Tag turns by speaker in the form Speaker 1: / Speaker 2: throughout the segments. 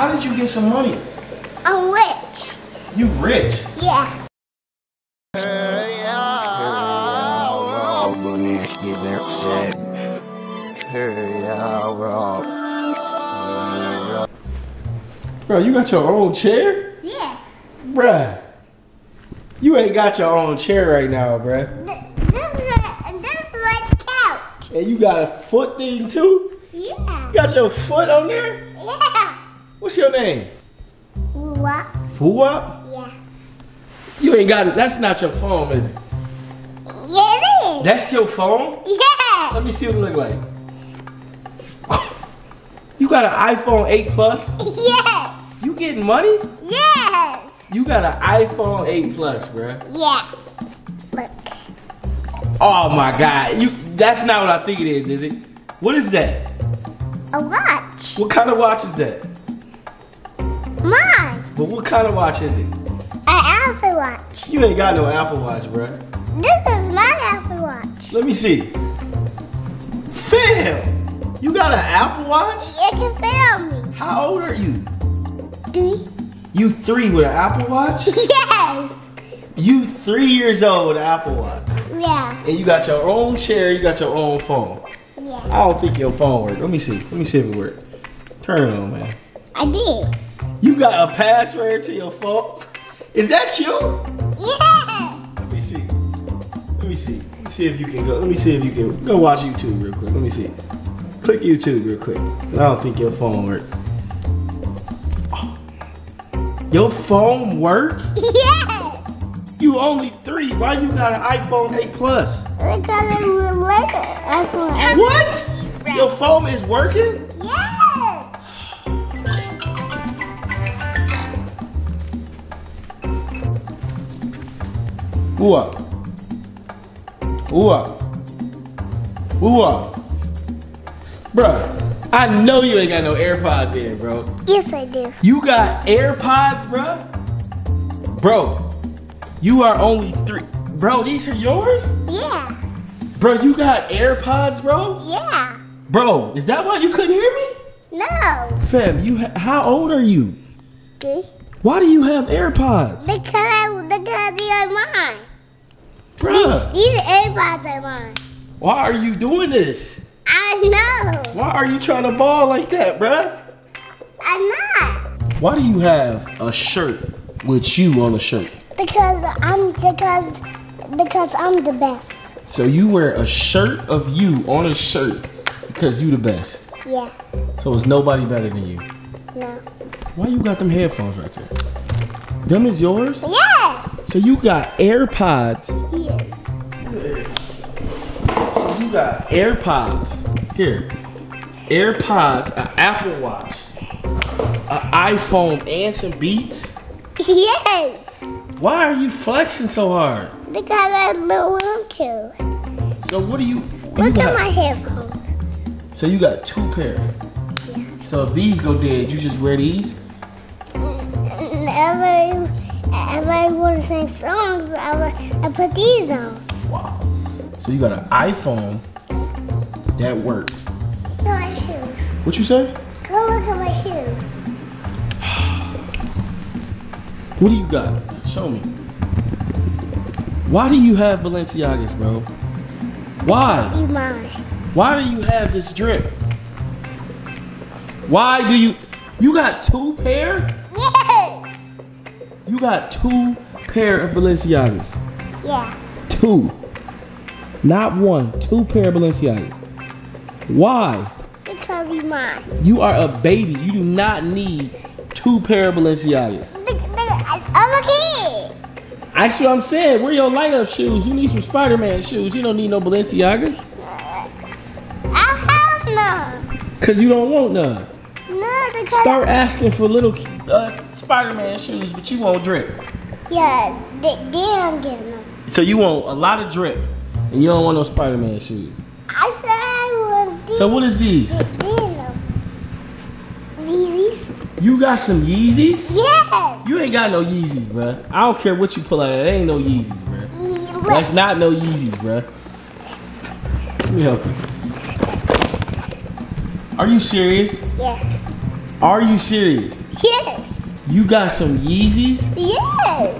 Speaker 1: How did you get some money?
Speaker 2: I'm rich.
Speaker 1: You rich.
Speaker 2: Yeah.
Speaker 1: Bro, you got your own chair?
Speaker 2: Yeah.
Speaker 1: Bruh. You ain't got your own chair right now, bruh.
Speaker 2: This is a, this is my couch.
Speaker 1: And you got a foot thing too?
Speaker 2: Yeah.
Speaker 1: You got your foot on there? What's your name? Fuwa?
Speaker 2: Yeah.
Speaker 1: You ain't got it. That's not your phone, is it?
Speaker 2: Yeah, it is.
Speaker 1: That's your phone?
Speaker 2: Yeah.
Speaker 1: Let me see what it look like. You got an iPhone 8 Plus?
Speaker 2: Yes.
Speaker 1: You getting money?
Speaker 2: Yes.
Speaker 1: You got an iPhone 8 Plus, bruh.
Speaker 2: Yeah. Look.
Speaker 1: Oh my God. You that's not what I think it is, is it? What is that?
Speaker 2: A watch.
Speaker 1: What kind of watch is that?
Speaker 2: Mine.
Speaker 1: But what kind of watch is it?
Speaker 2: An Apple Watch.
Speaker 1: You ain't got no Apple Watch, bruh.
Speaker 2: This is my Apple Watch.
Speaker 1: Let me see. Fam! You got an Apple Watch?
Speaker 2: You can film me.
Speaker 1: How old are you?
Speaker 2: Three.
Speaker 1: You three with an Apple Watch?
Speaker 2: Yes.
Speaker 1: You three years old with an Apple Watch.
Speaker 2: Yeah.
Speaker 1: And you got your own chair, you got your own phone.
Speaker 2: Yeah.
Speaker 1: I don't think your phone works. Let me see. Let me see if it works. Turn it on, man.
Speaker 2: I did.
Speaker 1: You got a password to your phone? Is that you?
Speaker 2: Yeah.
Speaker 1: Let me see. Let me see. Let me see if you can go. Let me see if you can go watch YouTube real quick. Let me see. Click YouTube real quick. I don't think your phone work. Oh. Your phone work?
Speaker 2: Yeah.
Speaker 1: You only three. Why you got an iPhone 8 Plus?
Speaker 2: Because it was later. What.
Speaker 1: What? Your phone is working? Who up? Who up? Who up? Bruh, I know you ain't got no AirPods in, bro.
Speaker 2: Yes, I do.
Speaker 1: You got AirPods, bruh? Bro, you are only three. Bro, these are yours?
Speaker 2: Yeah.
Speaker 1: Bro, you got AirPods, bro?
Speaker 2: Yeah.
Speaker 1: Bro, is that why you couldn't hear me?
Speaker 2: No.
Speaker 1: Fam, you ha- how old are you?
Speaker 2: Okay.
Speaker 1: Why do you have AirPods?
Speaker 2: Because I, because they are mine.
Speaker 1: Bruh,
Speaker 2: These AirPods are mine.
Speaker 1: why are you doing this?
Speaker 2: I know.
Speaker 1: Why are you trying to ball like that, bruh?
Speaker 2: I'm not.
Speaker 1: Why do you have a shirt with you on a shirt?
Speaker 2: Because I'm because because I'm the best.
Speaker 1: So you wear a shirt of you on a shirt because you the best.
Speaker 2: Yeah.
Speaker 1: So it's nobody better than you.
Speaker 2: No.
Speaker 1: Why you got them headphones right there? Them is yours?
Speaker 2: Yes.
Speaker 1: So you got AirPods.
Speaker 2: Yes.
Speaker 1: So you got AirPods. Here. AirPods, an Apple Watch, an iPhone, and some Beats.
Speaker 2: Yes.
Speaker 1: Why are you flexing so hard?
Speaker 2: Because I want to.
Speaker 1: So what do you? you
Speaker 2: Look
Speaker 1: got-
Speaker 2: at my headphones.
Speaker 1: So you got two pair. So if these go dead, you just wear these?
Speaker 2: Whenever, whenever I want to sing songs, I, I put these on.
Speaker 1: Wow. So you got an iPhone that works.
Speaker 2: Look at my shoes.
Speaker 1: What you say?
Speaker 2: Come look at my shoes.
Speaker 1: What do you got? Show me. Why do you have Balenciagas, bro? Why?
Speaker 2: You mine.
Speaker 1: Why do you have this drip? Why do you? You got two pair?
Speaker 2: Yes.
Speaker 1: You got two pair of Balenciagas.
Speaker 2: Yeah.
Speaker 1: Two. Not one. Two pair of Balenciagas. Why?
Speaker 2: Because you mine.
Speaker 1: You are a baby. You do not need two pair of Balenciagas.
Speaker 2: Look, look, I- I'm a kid.
Speaker 1: That's what I'm saying. Wear your light up shoes. You need some Spider Man shoes. You don't need no Balenciagas.
Speaker 2: I have none.
Speaker 1: Because you don't want none.
Speaker 2: No, because
Speaker 1: Start asking for little uh, Spider Man shoes, but you won't drip.
Speaker 2: Yeah, they, they I'm getting them.
Speaker 1: So you want a lot of drip, and you don't want no Spider Man shoes.
Speaker 2: I said I want these.
Speaker 1: So what is these?
Speaker 2: them. These?
Speaker 1: You got some Yeezys?
Speaker 2: Yes.
Speaker 1: You ain't got no Yeezys, bruh. I don't care what you pull out. It ain't no Yeezys, bruh.
Speaker 2: Look.
Speaker 1: That's not no Yeezys, bruh. Let me help you. Are you serious?
Speaker 2: Yeah.
Speaker 1: Are you serious?
Speaker 2: Yes.
Speaker 1: You got some Yeezys?
Speaker 2: Yes.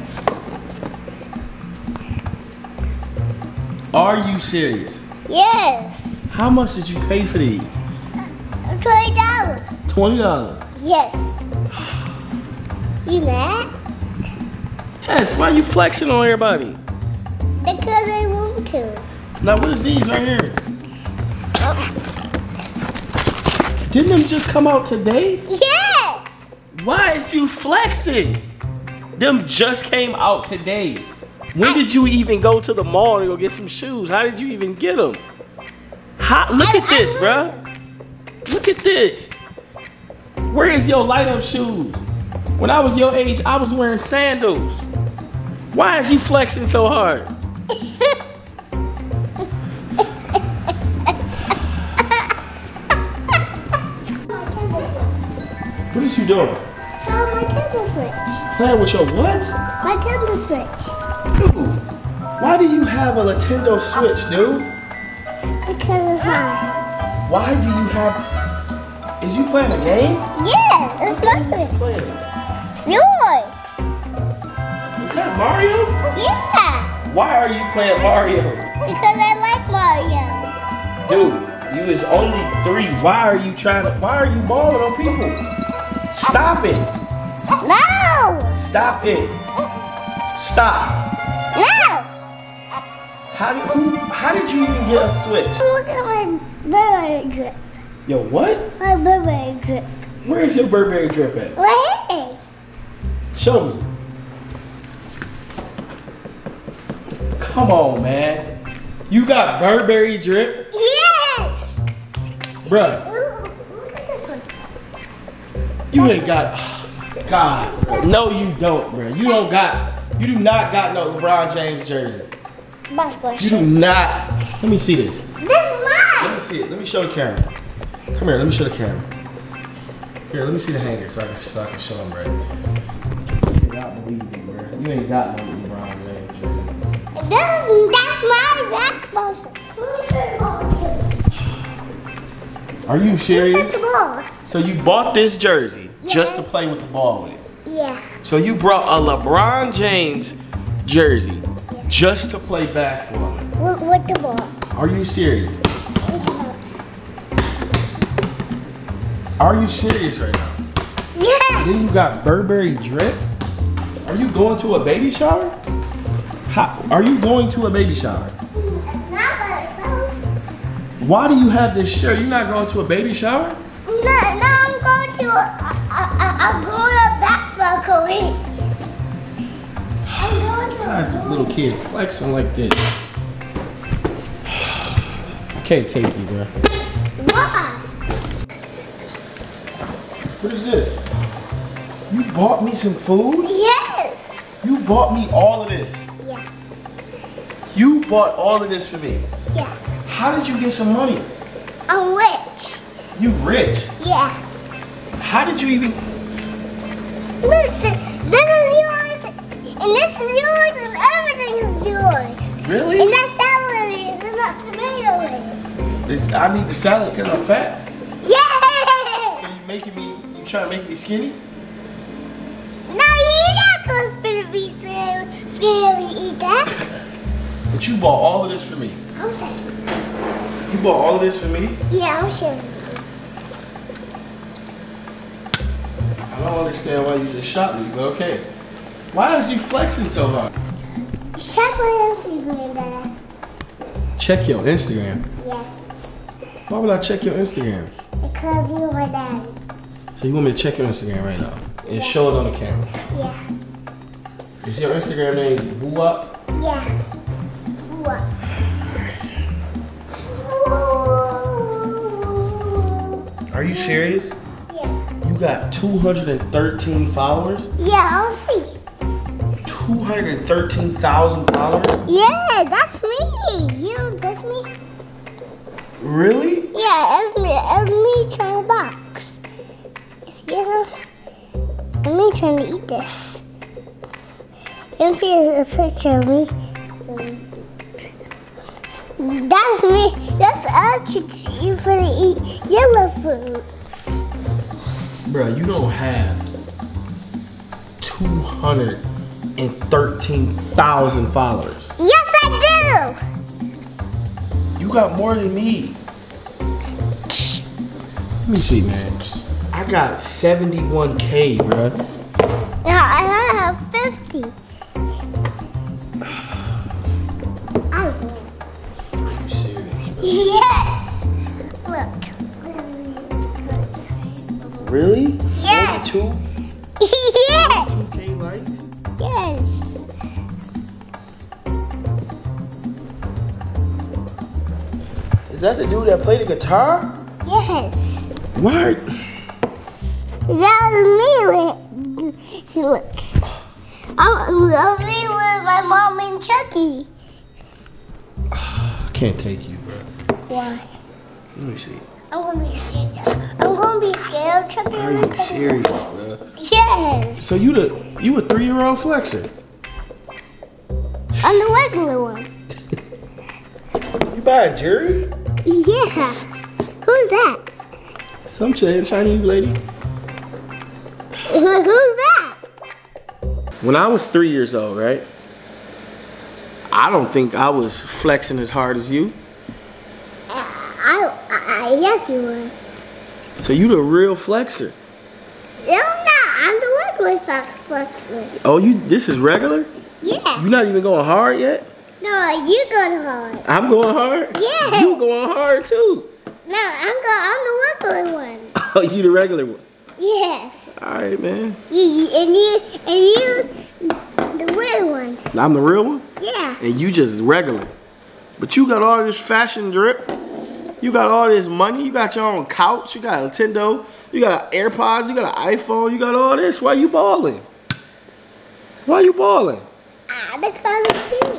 Speaker 1: Are you serious?
Speaker 2: Yes.
Speaker 1: How much did you pay for these?
Speaker 2: Twenty dollars.
Speaker 1: Twenty dollars.
Speaker 2: Yes. You mad?
Speaker 1: Yes. Why you flexing on everybody?
Speaker 2: Because I want to.
Speaker 1: Now what is these right here?
Speaker 2: Oh.
Speaker 1: Didn't them just come out today?
Speaker 2: Yes.
Speaker 1: Why is you flexing? Them just came out today. When did you even go to the mall to go get some shoes? How did you even get them? How, look at this, bruh. Look at this. Where is your light up shoes? When I was your age, I was wearing sandals. Why is you flexing so hard? What is you doing?
Speaker 2: Oh, my Nintendo Switch.
Speaker 1: Playing with your what?
Speaker 2: My Nintendo Switch.
Speaker 1: Dude, why do you have a Nintendo Switch, dude?
Speaker 2: Because it's mine.
Speaker 1: Why do you have? Is you playing a game?
Speaker 2: Yeah, it's mine.
Speaker 1: Playing.
Speaker 2: Yours.
Speaker 1: Is that Mario?
Speaker 2: Yeah.
Speaker 1: Why are you playing Mario?
Speaker 2: Because I like Mario.
Speaker 1: Dude, you is only three. Why are you trying to? Why are you balling on people? Stop it!
Speaker 2: No.
Speaker 1: Stop it! Stop!
Speaker 2: No.
Speaker 1: How did who, How did you even get a Switch?
Speaker 2: Look at my Burberry drip.
Speaker 1: Yo, what?
Speaker 2: My Burberry drip.
Speaker 1: Where's your Burberry drip at?
Speaker 2: Right here.
Speaker 1: Show me. Come on, man. You got Burberry drip,
Speaker 2: Yes.
Speaker 1: bruh.
Speaker 2: Look, look at this one.
Speaker 1: You ain't got. God, no, you don't, bro. You don't got. You do not got no LeBron James jersey. You do not. Let me see this.
Speaker 2: This is
Speaker 1: Let me see it. Let me show the camera. Come here. Let me show the camera. Here, let me see the hanger so I can so I can show them right. You cannot believe it, bruh. You ain't got no LeBron James jersey.
Speaker 2: This is that's my basketball shit. Look at.
Speaker 1: Are you serious? So you bought this jersey just to play with the ball with it.
Speaker 2: Yeah.
Speaker 1: So you brought a LeBron James jersey just to play basketball. with.
Speaker 2: With, the ball.
Speaker 1: Are you serious? Are you serious right now?
Speaker 2: Yeah.
Speaker 1: Then you got Burberry drip. Are you going to a baby shower? How, are you going to a baby shower?
Speaker 2: Not by itself.
Speaker 1: Why do you have this shirt? You're not going to a baby shower?
Speaker 2: No, no, I'm going to a, I'm going to
Speaker 1: Why is this little kid flexing like this? I can't take you, bro.
Speaker 2: Why?
Speaker 1: What is this? You bought me some food?
Speaker 2: Yes.
Speaker 1: You bought me all of this.
Speaker 2: Yeah.
Speaker 1: You bought all of this for me.
Speaker 2: Yeah.
Speaker 1: How did you get some money?
Speaker 2: I'm rich.
Speaker 1: You rich.
Speaker 2: Yeah.
Speaker 1: How did you even?
Speaker 2: And this is yours, and everything is yours.
Speaker 1: Really?
Speaker 2: And that's salad is, and that tomato is.
Speaker 1: This, I need the salad because I'm fat. So
Speaker 2: Yes!
Speaker 1: you making me? You trying to make me skinny?
Speaker 2: No, you're not going to be to eat that.
Speaker 1: But you bought all of this for me.
Speaker 2: Okay.
Speaker 1: You bought all of this for me.
Speaker 2: Yeah, I'm sure.
Speaker 1: I don't understand why you just shot me, but okay. Why is you flexing so hard?
Speaker 2: Check my Instagram, Dad.
Speaker 1: Check your Instagram.
Speaker 2: Yeah,
Speaker 1: Why would I check your Instagram?
Speaker 2: because you're my dad.
Speaker 1: So you want me to check your Instagram right now and show it on the camera?
Speaker 2: Yeah.
Speaker 1: Is your Instagram name Woo Wop?
Speaker 2: Yeah.
Speaker 1: Are you serious?
Speaker 2: Yeah.
Speaker 1: You got 213 followers?
Speaker 2: Yeah, I'll see.
Speaker 1: 213,000 followers?
Speaker 2: Yeah, that's me. You that's me.
Speaker 1: Really?
Speaker 2: Yeah, it's me. It's me trying to box. Yes, I'm me trying to eat this. You see a picture of me. That's me. That's us. You finna eat yellow food.
Speaker 1: Bro, you don't have 213,000 followers.
Speaker 2: Yes, I do.
Speaker 1: You got more than me. Let me see, man. I got 71K, bro.
Speaker 2: do. Yeah, I have 50. I.
Speaker 1: Are you serious?
Speaker 2: Yes! Look.
Speaker 1: Really?
Speaker 2: Yeah.
Speaker 1: 42?
Speaker 2: yes!
Speaker 1: 2K likes?
Speaker 2: Yes!
Speaker 1: Is that the dude that played the guitar?
Speaker 2: Yes!
Speaker 1: What?
Speaker 2: That was me with, look. I'm, me with my mom and Chucky.
Speaker 1: I can't take you, bro.
Speaker 2: Why?
Speaker 1: Let me see.
Speaker 2: I'm gonna be scared. I'm gonna be scared of Chucky.
Speaker 1: Are you serious, bro?
Speaker 2: Yes!
Speaker 1: So you the you a three year old flexer?
Speaker 2: I'm the regular one.
Speaker 1: You buy a jury?
Speaker 2: Yeah. Who's that?
Speaker 1: Some Chinese lady.
Speaker 2: Who's that?
Speaker 1: When I was three years old, right? I don't think I was flexing as hard as you.
Speaker 2: Uh, I, I, I, yes, you were.
Speaker 1: So you the real flexer.
Speaker 2: No, I'm not. I'm the regular fox flexer.
Speaker 1: Oh, you this is regular?
Speaker 2: Yeah.
Speaker 1: You not even going hard yet?
Speaker 2: No, you going hard.
Speaker 1: I'm going hard?
Speaker 2: Yeah.
Speaker 1: You going hard too.
Speaker 2: No, I'm going, I'm the regular one.
Speaker 1: Oh, you the regular one.
Speaker 2: Yes.
Speaker 1: Alright, man.
Speaker 2: You, you and you and you the weird one.
Speaker 1: I'm the real one?
Speaker 2: Yeah.
Speaker 1: And you just regular. But you got all this fashion drip. You got all this money. You got your own couch. You got a Nintendo. You got AirPods. You got an iPhone. You got all this. Why you balling? Why you balling?
Speaker 2: Ah, because.